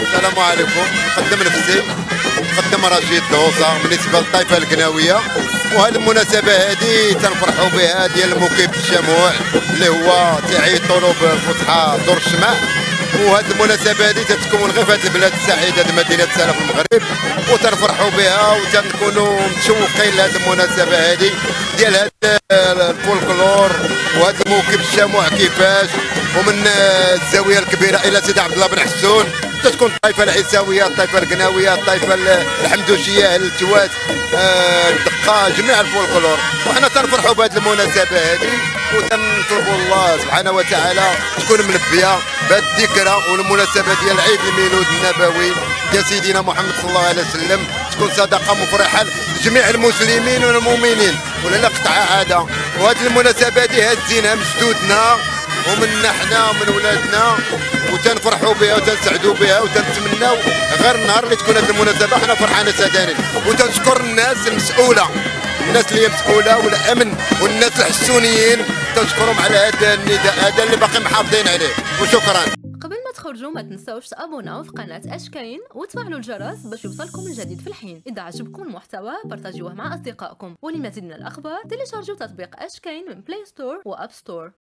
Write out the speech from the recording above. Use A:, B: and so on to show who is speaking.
A: السلام عليكم. مقدم نفسي. مقدم رشيد دهوصة بالنسبة للطائفة القناوية وهالمناسبة هذه تنفرحوا بها ديال المكيف الشموع اللي هو تعيد طلوب فتحه دور الشمع. وهذه المناسبة هذه تتكون غير في هذه البلاد السعيدة مدينة سالة في المغرب. وتنفرحوا بها وتنكونوا متشوقين لهذه المناسبة هذه ديال هذا الفولكلور وهذا الموكب الشموع كيفاش. ومن الزاوية الكبيرة إلى سيدي عبد الله بن حسون. تكون الطائفة العيساوية الطائفة القناوية الطائفة الحمدوشية التواس آه، الدقة جميع الفولكلور. وحنا تنفرحوا بهذه المناسبة هذه وتنطلبوا الله سبحانه وتعالى تكون ملبية بهذه الذكرى والمناسبة ديال عيد الميلود النبوي ديال سيدنا محمد صلى الله عليه وسلم. تكون صدقة مفرحة لجميع المسلمين والمؤمنين. ولا لا قطع عادة وهذه المناسبة هذه هزينها من جدودنا ومنا حنا ومن ولادنا. وتنفرحوا بها وتنسعدوا بها وتنتمناو غير النهار اللي تكون هذه المناسبة. حنا فرحانه سادانين وتنشكر الناس المسؤولة. الناس اللي مسؤوله والأمن والناس الحسونيين تنشكرهم على هذا النداء هذا اللي باقي محافظين عليه. وشكرا.
B: قبل ما تخرجوا ما تنساوش تابوناو في قناة اشكاين وتفعلوا الجرس باش يوصلكم الجديد في الحين. إذا عجبكم المحتوى بارتاجيوه مع أصدقائكم. ولمزيد من الأخبار تيليشارجوا تطبيق اشكاين من Play Store و App Store